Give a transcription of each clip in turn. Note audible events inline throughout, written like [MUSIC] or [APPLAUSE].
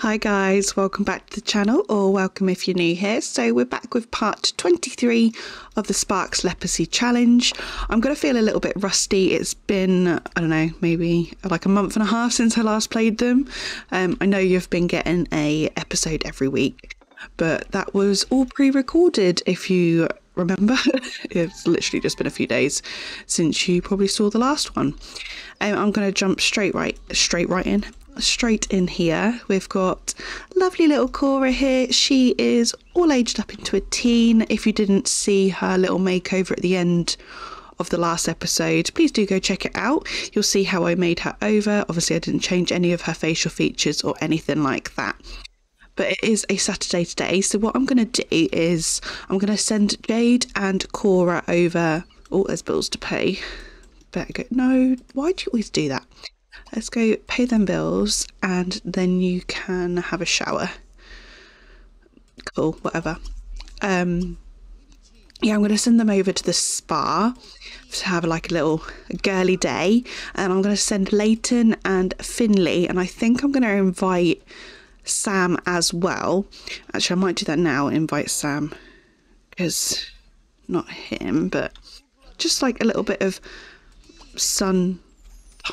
Hi guys, welcome back to the channel or welcome if you're new here. So we're back with part 23 of the Sparks Lepacy Challenge. I'm going to feel a little bit rusty. It's been, I don't know, maybe like a month and a half since I last played them. Um, I know you've been getting a episode every week, but that was all pre-recorded if you remember. [LAUGHS] it's literally just been a few days since you probably saw the last one. Um, I'm going to jump straight right, straight right in straight in here, we've got lovely little Cora here. She is all aged up into a teen. If you didn't see her little makeover at the end of the last episode, please do go check it out. You'll see how I made her over. Obviously, I didn't change any of her facial features or anything like that. But it is a Saturday today, so what I'm going to do is I'm going to send Jade and Cora over. Oh, there's bills to pay. Better go. No, why do you always do that? Let's go pay them bills and then you can have a shower. Cool, whatever. Um, yeah, I'm going to send them over to the spa to have like a little girly day. And I'm going to send Leighton and Finley. And I think I'm going to invite Sam as well. Actually, I might do that now invite Sam because not him, but just like a little bit of sun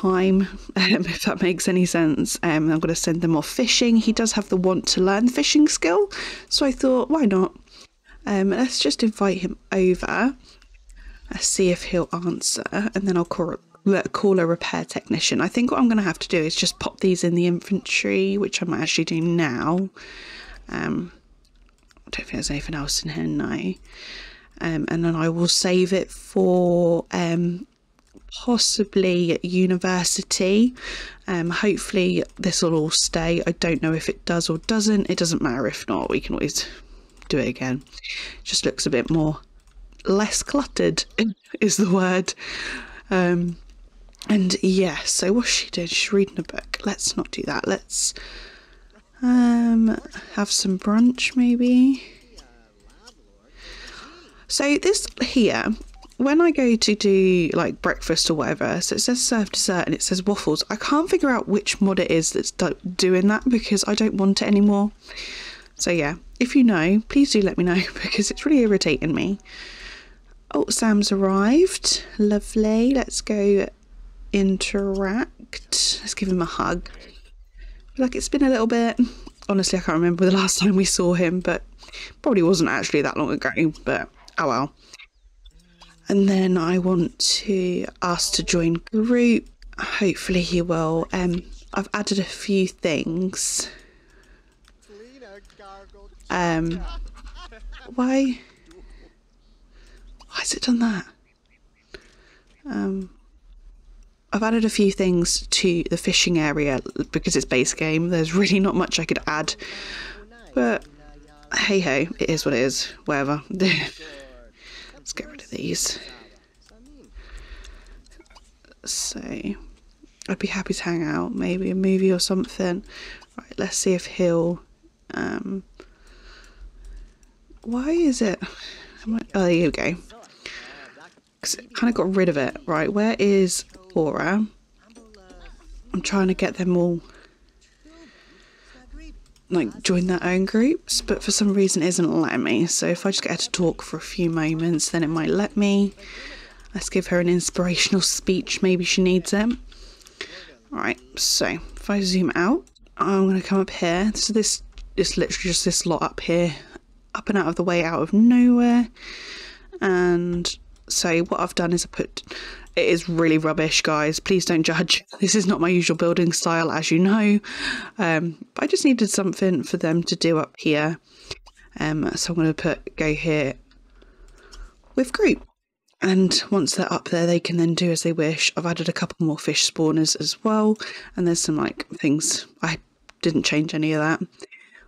time, [LAUGHS] um, if that makes any sense. Um, I'm going to send them off fishing. He does have the want to learn fishing skill, so I thought, why not? Um, let's just invite him over. Let's see if he'll answer, and then I'll call, call a repair technician. I think what I'm going to have to do is just pop these in the inventory, which I might actually do now. Um, I don't think there's anything else in here now. Um, and then I will save it for um, possibly university. Um, hopefully, this will all stay. I don't know if it does or doesn't. It doesn't matter if not, we can always do it again. Just looks a bit more less cluttered, [LAUGHS] is the word. Um, and yeah, so what's she doing? She's reading a book. Let's not do that. Let's um, have some brunch maybe. So this here when I go to do like breakfast or whatever, so it says serve dessert and it says waffles, I can't figure out which mod it is that's do- doing that because I don't want it anymore. So yeah, if you know, please do let me know [LAUGHS] because it's really irritating me. Oh, Sam's arrived. Lovely. Let's go interact. Let's give him a hug. Like it's been a little bit. Honestly, I can't remember the last [LAUGHS] time we saw him, but probably wasn't actually that long ago. But oh well. And then I want to ask to join group. Hopefully he will. Um, I've added a few things. Um, why? Why has it done that? Um, I've added a few things to the fishing area because it's base game. There's really not much I could add, but hey ho, it is what it is. Whatever. [LAUGHS] Let's get rid of these. So, I'd be happy to hang out, maybe a movie or something. Right, let's see if he'll. Um, why is it? I, oh, there you go. Cause it kind of got rid of it. Right, where is Aura? I'm trying to get them all like join their own groups, but for some reason isn't letting me. So if I just get her to talk for a few moments, then it might let me. Let's give her an inspirational speech. Maybe she needs it. All right, So if I zoom out, I'm going to come up here. So this is literally just this lot up here, up and out of the way, out of nowhere. And so what I've done is I put it is really rubbish, guys. Please don't judge. [LAUGHS] This is not my usual building style, as you know. Um, but I just needed something for them to do up here. Um, so I'm going to put go here with group. And once they're up there, they can then do as they wish. I've added a couple more fish spawners as well. And there's some like things. I didn't change any of that.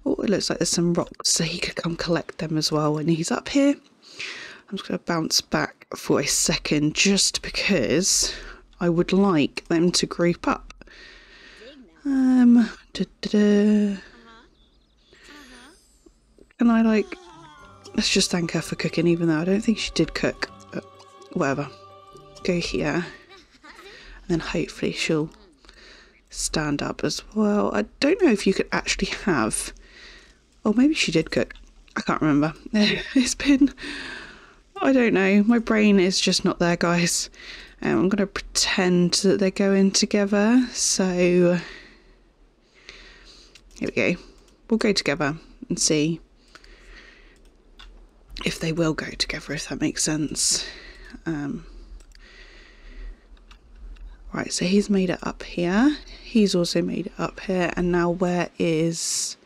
Oh, it looks like there's some rocks, so he could come collect them as well when he's up here. I'm just going to bounce back for a second just because I would like them to group up. Um, da, da, da. Can I like, let's just thank her for cooking even though I don't think she did cook, but whatever. Go here and then hopefully she'll stand up as well. I don't know if you could actually have. Or maybe she did cook. I can't remember. [LAUGHS] It's been. I don't know. My brain is just not there, guys. Um, I'm going to pretend that they're going together. So. Here we go. We'll go together and see if they will go together, if that makes sense. Um, right, so he's made it up here. He's also made it up here. And now where is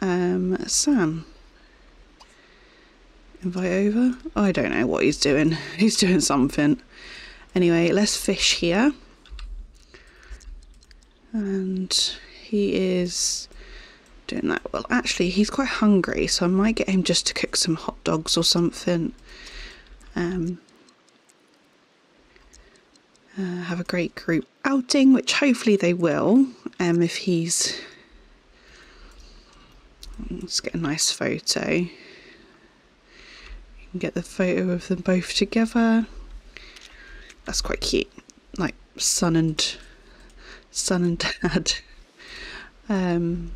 um, Sam? Invite over? I don't know what he's doing. [LAUGHS] He's doing something. Anyway, let's fish here. And he is doing that. Well, actually, he's quite hungry, so I might get him just to cook some hot dogs or something. Um, uh, have a great group outing, which hopefully they will. Um, if he's, let's get a nice photo. Get the photo of them both together. That's quite cute, like son and son and [LAUGHS] dad. Um,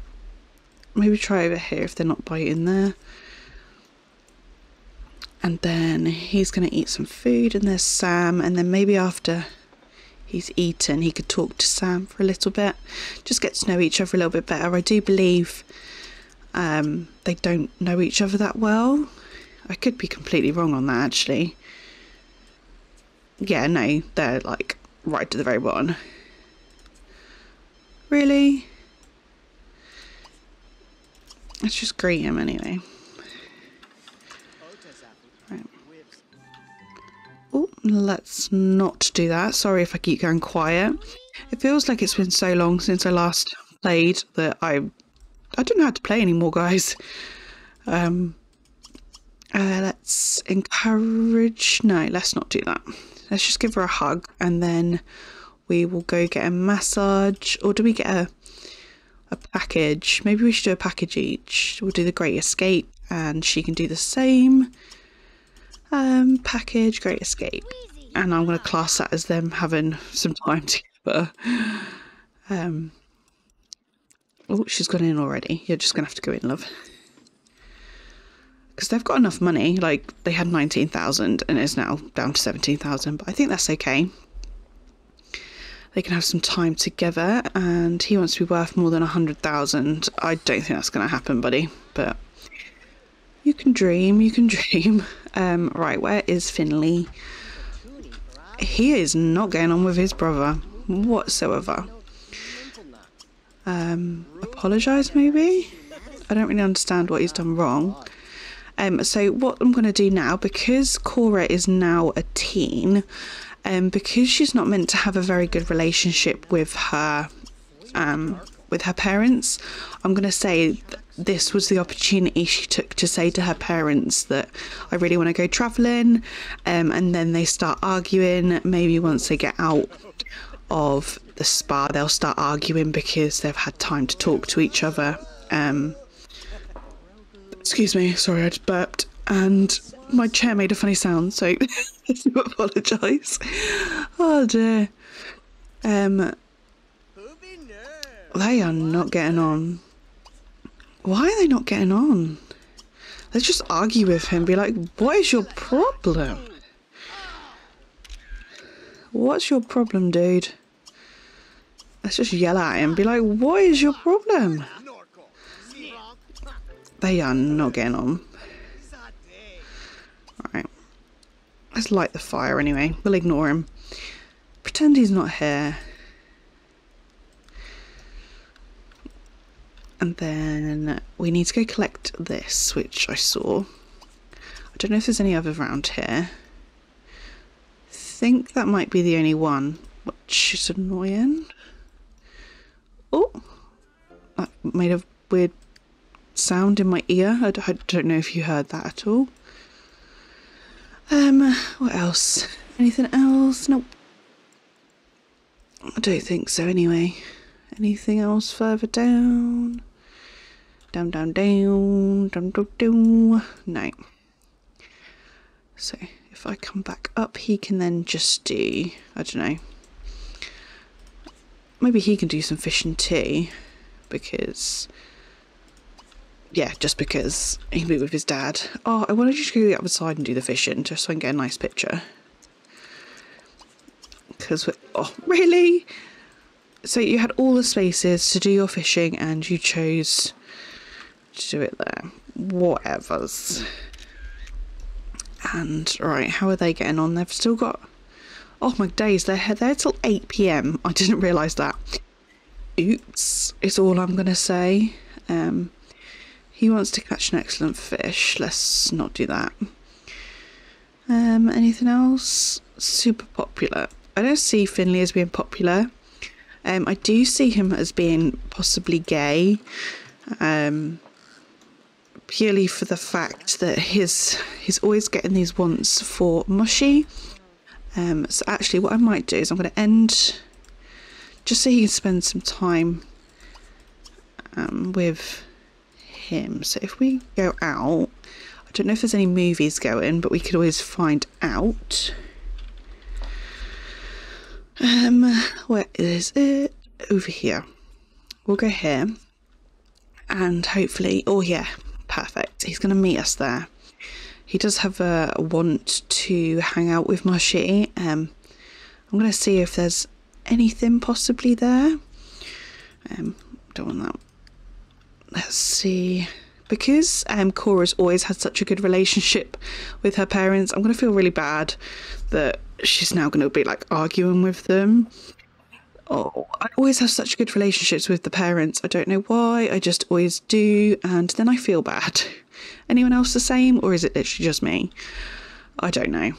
maybe try over here if they're not biting there. And then he's going to eat some food, and there's Sam. And then maybe after he's eaten, he could talk to Sam for a little bit, just get to know each other a little bit better. I do believe um, they don't know each other that well. I could be completely wrong on that actually. Yeah, no, they're like right to the very bottom. Really? Let's just greet him anyway. Right. Oh, let's not do that. Sorry if I keep going quiet. It feels like it's been so long since I last played that I I don't know how to play anymore, guys. Um, uh, let's encourage. No, let's not do that. Let's just give her a hug and then we will go get a massage. Or do we get a a package. Maybe we should do a package each. We'll do the Great Escape and she can do the same. Um, package, Great Escape. And I'm going to class that as them having some time [LAUGHS] together. Um, oh, she's gone in already. You're just going to have to go in, love. Because they've got enough money. Like, they had 19,000 and it's now down to 17,000. But I think that's okay. They can have some time together and he wants to be worth more than a hundred thousand. I don't think that's going to happen buddy but you can dream you can [LAUGHS] dream. Um, right where is finley? He is not going on with his brother whatsoever. Um, apologize maybe? I don't really understand what he's done wrong um, so what i'm going to do now because cora is now a teen um, because she's not meant to have a very good relationship with her um, with her parents, I'm going to say this was the opportunity she took to say to her parents that I really want to go traveling, um, and then they start arguing. Maybe once they get out of the spa, they'll start arguing because they've had time to talk to each other. Um, excuse me, sorry, I just burped, and my chair made a funny sound, so [LAUGHS] I do apologise. Oh dear. Um, they are not getting on. Why are they not getting on? Let's just argue with him. Be like, what is your problem? What's your problem, dude? Let's just yell at him. Be like, what is your problem? They are not getting on. Let's light the fire anyway. We'll ignore him. Pretend he's not here. And then we need to go collect this, which I saw. I don't know if there's any others around here. I think that might be the only one, which is annoying. Oh, that made a weird sound in my ear. I don't know if you heard that at all. Um, what else? Anything else? Nope. I don't think so anyway. Anything else further down? Down, down, down, down, down, down. No. So if I come back up, he can then just do, I don't know, maybe he can do some fishing too, because yeah, just because he'll be with his dad. Oh, I wanted you to go the other side and do the fishing just so I can get a nice picture. Because, we. oh, really? So you had all the spaces to do your fishing and you chose to do it there. Whatevers. And, right, how are they getting on? They've still got... Oh my days, they're there till 8pm. I didn't realise that. Oops, is all I'm going to say. Um, he wants to catch an excellent fish. Let's not do that. Um, anything else? Super popular. I don't see Finley as being popular. Um, I do see him as being possibly gay. Um, purely for the fact that his he's always getting these wants for mushy. Um, so actually what I might do is I'm going to end just so he can spend some time um, with him. So if we go out, I don't know if there's any movies going, but we could always find out. Um, where is it? Over here. We'll go here. And hopefully, oh yeah, perfect. He's going to meet us there. He does have a want to hang out with Mushy. Um, I'm going to see if there's anything possibly there. Um, don't want that let's see because um, Cora's always had such a good relationship with her parents, I'm going to feel really bad that she's now going to be like arguing with them. Oh, I always have such good relationships with the parents. I don't know why, I just always do, and then I feel bad. [LAUGHS] Anyone else the same, or is it literally just me? I don't know.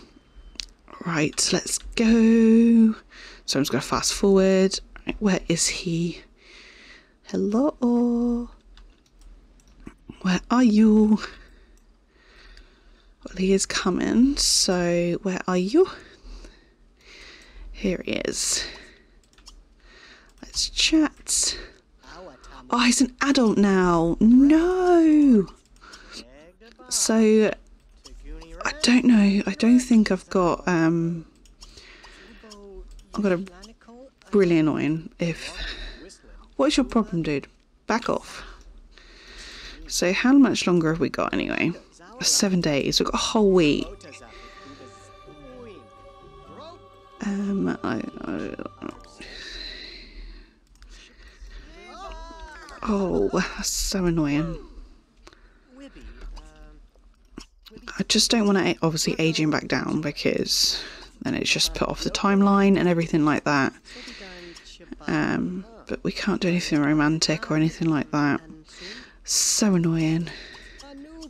Right, let's go. So I'm just going to fast forward. where is he? Hello? Where are you? Well, he is coming, so where are you? Here he is. Let's chat. Oh, he's an adult now. No. So, I don't know. I don't think I've got, um, I've got a really annoying if... What is your problem, dude? Back off. So how much longer have we got anyway? Seven days. We've got a whole week. Um, I, I, oh, that's so annoying. I just don't want to obviously age him back down because then it's just put off the timeline and everything like that. Um, but we can't do anything romantic or anything like that. So annoying.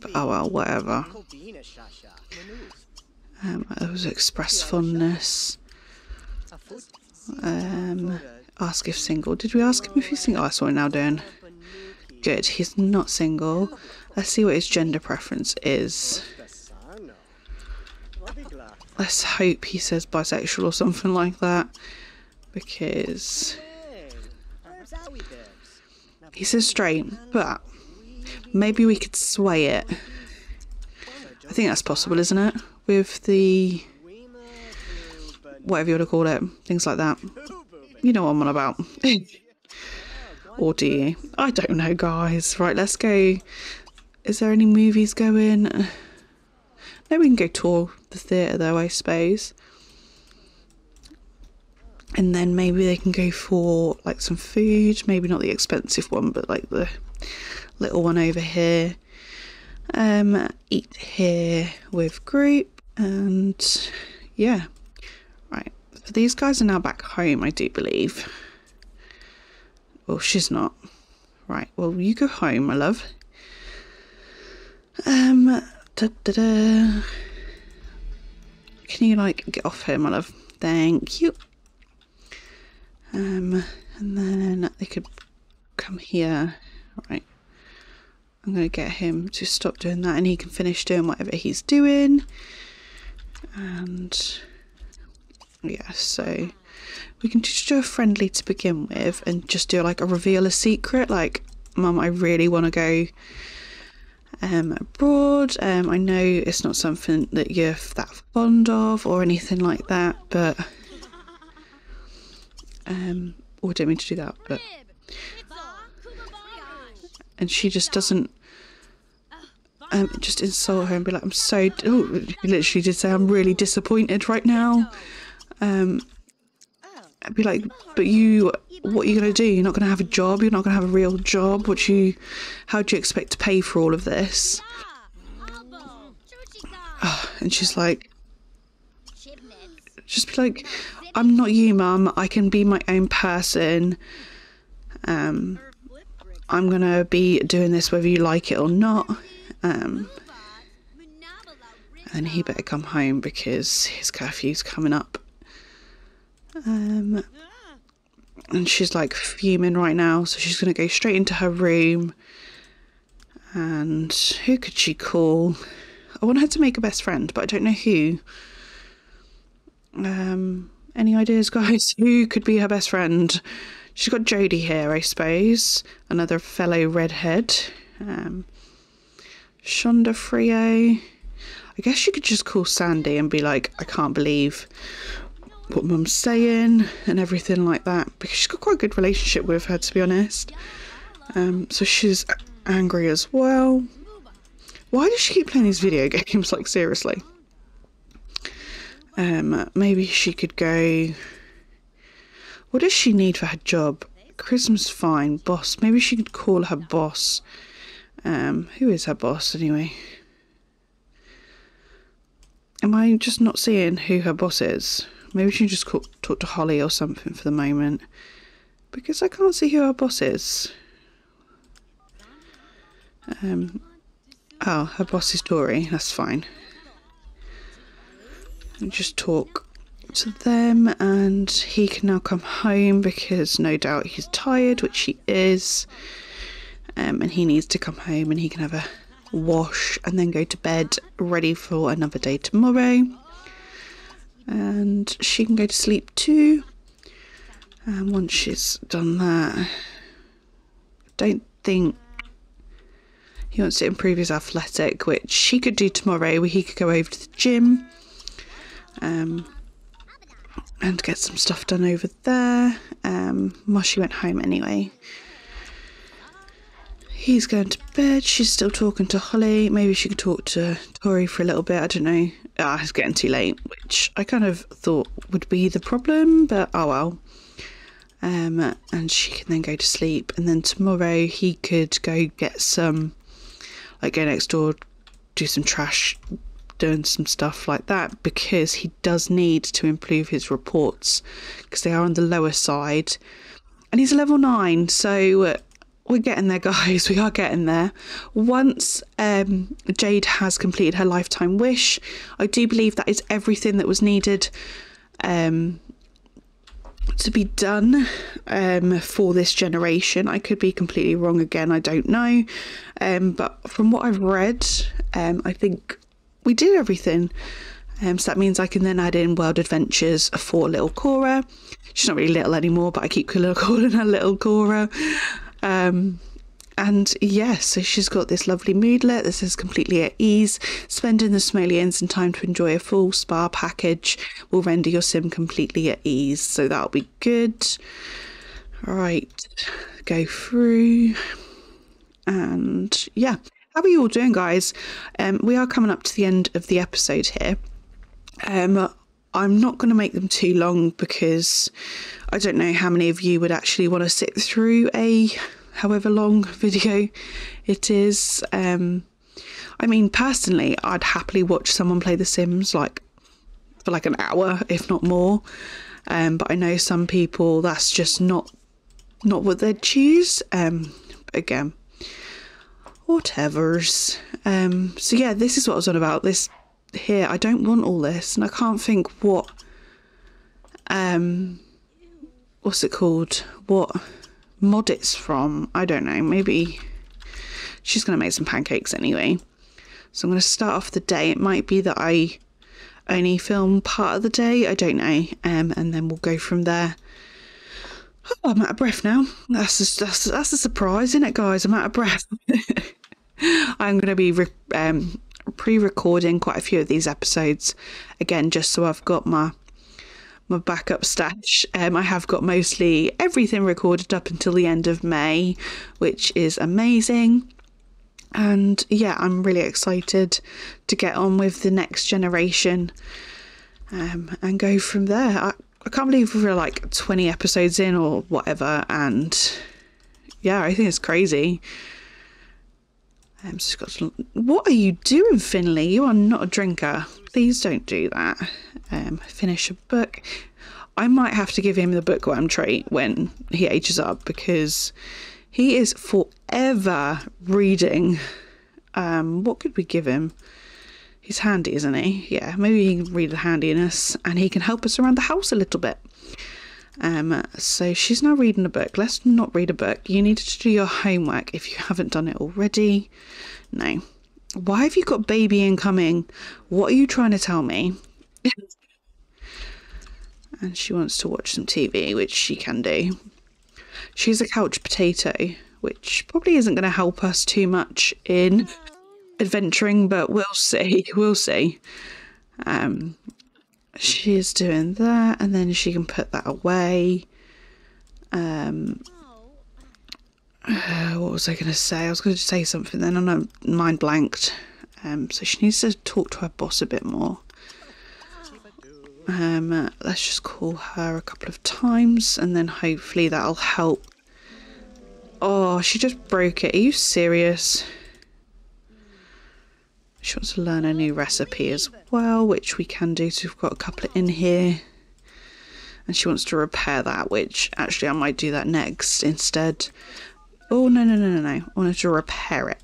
But oh well, whatever. Um, it was express fondness. Um, ask if single. Did we ask him if he's single? Oh, I saw him now doing. Good, he's not single. Let's see what his gender preference is. Let's hope he says bisexual or something like that. Because he says straight, but Maybe we could sway it. I think that's possible, isn't it? With the... Whatever you want to call it. Things like that. You know what I'm on about. [LAUGHS] or do you? I don't know, guys. Right, let's go. Is there any movies going? No, we can go tour the theatre though, I suppose. And then maybe they can go for like some food. Maybe not the expensive one, but like the little one over here. Um, eat here with group, and yeah, right. So these guys are now back home, I do believe. Well, she's not. Right. Well, you go home, my love. Um, da da da. Can you like get off here, my love? Thank you. Um, and then they could come here. Right. I'm going to get him to stop doing that and he can finish doing whatever he's doing. And yeah, so we can just do a friendly to begin with and just do like a reveal a secret. Like, Mum, I really want to go um, abroad. Um, I know it's not something that you're that fond of or anything like that, but um, Oh, I didn't mean to do that, but and she just doesn't um, just insult her and be like, I'm so, oh, literally did say, I'm really disappointed right now. Um, I'd be like, but you, what are you going to do? You're not going to have a job. You're not going to have a real job. What you, how do you expect to pay for all of this? Oh, and she's like, just be like, I'm not you, mum. I can be my own person. Um, I'm gonna be doing this whether you like it or not. Um, and he better come home because his curfew's coming up. Um, and she's like fuming right now, so she's gonna go straight into her room. And who could she call? I want her to make a best friend, but I don't know who. Um, any ideas, [LAUGHS] guys? Who could be her best friend? She's got Jodie here, I suppose. Another fellow redhead. Um, Shonda Frio. I guess you could just call Sandy and be like, I can't believe what mum's saying and everything like that because she's got quite a good relationship with her to be honest um, so she's angry as well why does she keep playing these video [LAUGHS] games like seriously um, maybe she could go what does she need for her job Christmas fine boss maybe she could call her boss um, who is her boss anyway am I just not seeing who her boss is Maybe she can just call, talk to Holly or something for the moment. Because I can't see who her boss is. Um, oh, her boss is Dory. That's fine. Just talk to them and he can now come home because no doubt he's tired, which he is. Um, and he needs to come home and he can have a wash and then go to bed ready for another day tomorrow and she can go to sleep too. And once she's done that, don't think he wants to improve his athletic, which he could do tomorrow, where he could go over to the gym um, and get some stuff done over there. Um, Moshi went home anyway. He's going to bed. She's still talking to Holly. Maybe she could talk to Tori for a little bit. I don't know. Ah, it's getting too late, which I kind of thought would be the problem, but oh well. Um, and she can then go to sleep. And then tomorrow he could go get some, like go next door, do some trash, doing some stuff like that because he does need to improve his reports because they are on the lower side. And he's level nine, so we're getting there, [LAUGHS] guys. We are getting there. Once um, Jade has completed her lifetime wish, I do believe that is everything that was needed um, to be done um, for this generation. I could be completely wrong again, I don't know. Um, but from what I've read, um, I think we did everything. Um, so that means I can then add in World Adventures for little Cora. She's not really little anymore, but I keep [LAUGHS] calling her little Cora. Um, and yes, yeah, so she's got this lovely moodlet that says completely at ease. Spending the simoleons and time to enjoy a full spa package will render your sim completely at ease. So that'll be good. Right, go through. And yeah, how are you all doing, guys? Um, we are coming up to the end of the episode here. Um, I'm not going to make them too long because I don't know how many of you would actually want to sit through a however long [LAUGHS] video it is. Um, I mean, personally, I'd happily watch someone play The Sims like for like an hour, if not more. Um, but I know some people that's just not not what they'd choose. Um, again, whatever's. Um, so yeah, this is what I was on about. This here, I don't want all this, and I can't think what. Um, what's it called? What mod it's from. I don't know. Maybe she's going to make some pancakes anyway. So I'm to start off the day. It might be that I only film part of the day. I don't know. Um, and then we'll go from there. Oh, I'm out of breath now. That's that's, that's a surprise, isn't it, guys? I'm out of breath. [LAUGHS] [LAUGHS] I'm going to be re- um, pre-recording quite a few of these episodes again, just so I've got my my backup stash. Um, I have got mostly everything recorded up until the end of May, which is amazing. And yeah, I'm really excited to get on with the next generation um, and go from there. I, I can't believe we're like 20 episodes in or whatever, and yeah, I think it's crazy. Um, got to, what are you doing, Finley? You are not a drinker. Please don't do that. Um, finish a book. I might have to give him the bookworm treat when he ages up because he is forever reading. Um, what could we give him? He's handy, isn't he? Yeah, maybe he can read the handiness and he can help us around the house a little bit. Um, so she's now reading a book. Let's not read a book. You need to do your homework if you haven't done it already. No. Why have you got baby incoming? What are you trying to tell me? [LAUGHS] and she wants to watch some TV, which she can do. She's a couch potato, which probably isn't going to help us too much in adventuring, but we'll see. We'll see. Um, she is doing that, and then she can put that away. Um, uh, [SIGHS] what was I going to say? I was going to say something, then I'm mind blanked. Um, so she needs to talk to her boss a bit more. Um, uh, let's just call her a couple of times, and then hopefully that'll help. Oh, she just broke it. Are you serious? She wants to learn a new recipe as well, which we can do. So we've got a couple in here. And she wants to repair that, which actually I might do that next instead. Oh, no, no, no, no, no. I wanted to repair it.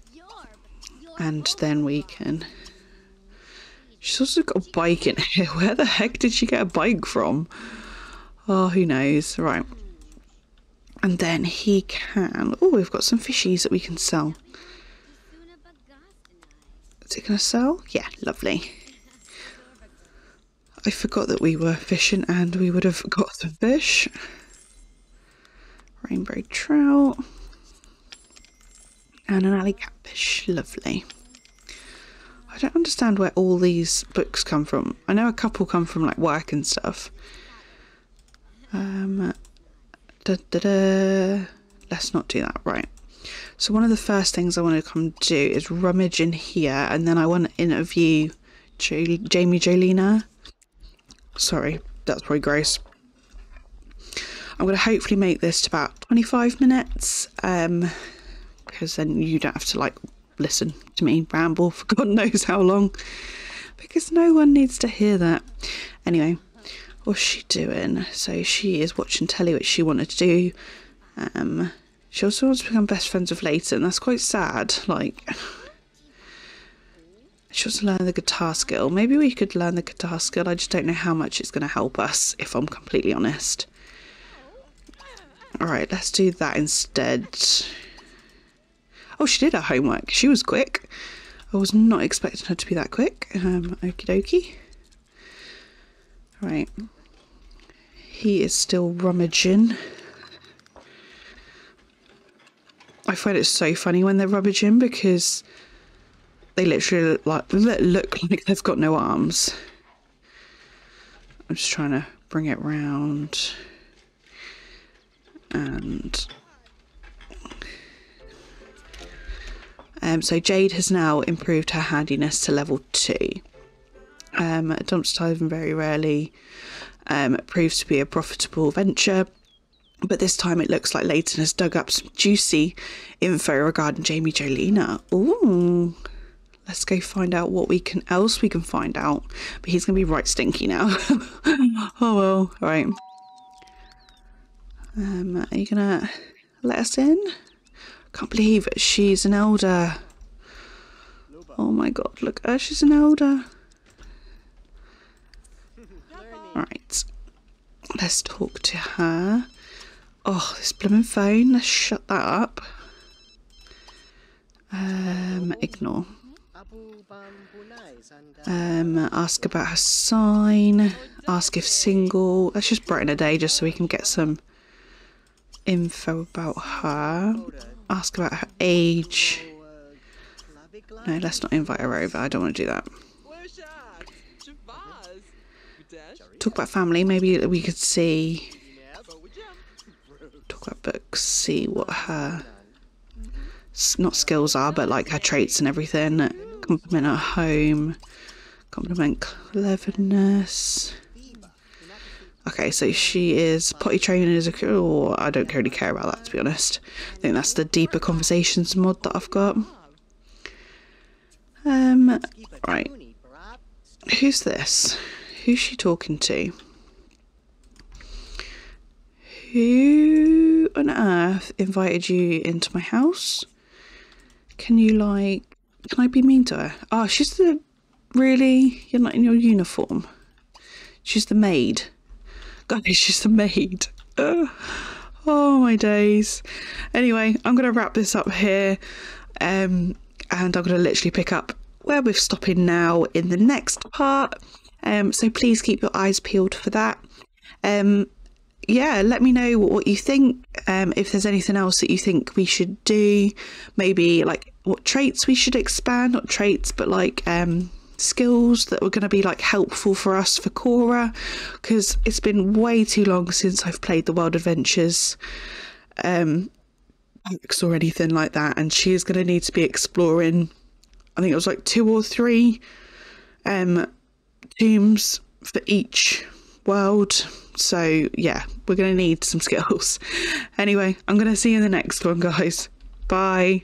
And then we can... She's also got a bike in here. [LAUGHS] Where the heck did she get a bike from? Oh, who knows? Right. And then he can... Oh, we've got some fishies that we can sell. Is it going to sell? Yeah, lovely. I forgot that we were fishing and we would have got the fish. Rainbow trout. And an alley catfish. Lovely. I don't understand where all these books come from. I know a couple come from like work and stuff. Um, da, da, da. Let's not do that. Right. So one of the first things I want to come do is rummage in here and then I want to interview Jamie Jolina. Sorry, that's probably gross. I'm going to hopefully make this to about 25 minutes um, because then you don't have to like listen to me ramble [LAUGHS] for God knows how long because no one needs to hear that. Anyway, what's she doing? So she is watching telly, which she wanted to do. Um, she also wants to become best friends with Layton. That's quite sad. Like, she wants to learn the guitar skill. Maybe we could learn the guitar skill. I just don't know how much it's going to help us, if I'm completely honest. Alright, let's do that instead. Oh, she did her homework. She was quick. I was not expecting her to be that quick. Um, okie dokie. Right. He is still rummaging. I find it so funny when they're rummaging because they literally look like, look like they've got no arms. I'm just trying to bring it round and um, so Jade has now improved her handiness to level two. Um, dumpster diving very rarely um, proves to be a profitable venture but this time it looks like Layton has dug up some juicy info regarding Jamie Jolina. Ooh. Let's go find out what we can else we can find out. But he's gonna be right stinky now. [LAUGHS] oh well, all right. Um, are you gonna let us in? Can't believe she's an elder. Oh my god, look she's an elder. Right. Let's talk to her. Oh, this blooming phone. Let's shut that up. Um, ignore. Um, ask about her sign. Ask if single. Let's just brighten a day just so we can get some info about her. Ask about her age. No, let's not invite her over. I don't want to do that. talk about family. Maybe we could see. About books. See what her not skills are, but like her traits and everything. Compliment her home. Compliment cleverness. Okay, so she is potty training as a oh, I don't really care about that to be honest. I think that's the deeper conversations mod that I've got. Um right. Who's this? Who's she talking to? Who earth invited you into my house? Can you like can I be mean to her? Oh, she's the really you're not in your uniform. She's the maid. God, [LAUGHS] she's the maid. Oh my days. Anyway, I'm gonna wrap this up here. Um and I'm gonna literally pick up where we're stopping now in the next part. Um so please keep your eyes peeled for that. Um yeah, let me know what, you think. Um, if there's anything else that you think we should do, maybe like what traits we should expand, not traits, but like um, skills that were going to be like helpful for us for Cora, because it's been way too long since I've played the World Adventures. Um, or anything like that, and she is going to need to be exploring. I think it was like two or three um, tombs for each world so, yeah, we're going to need some skills. Anyway, I'm going to see you in the next one, guys. Bye.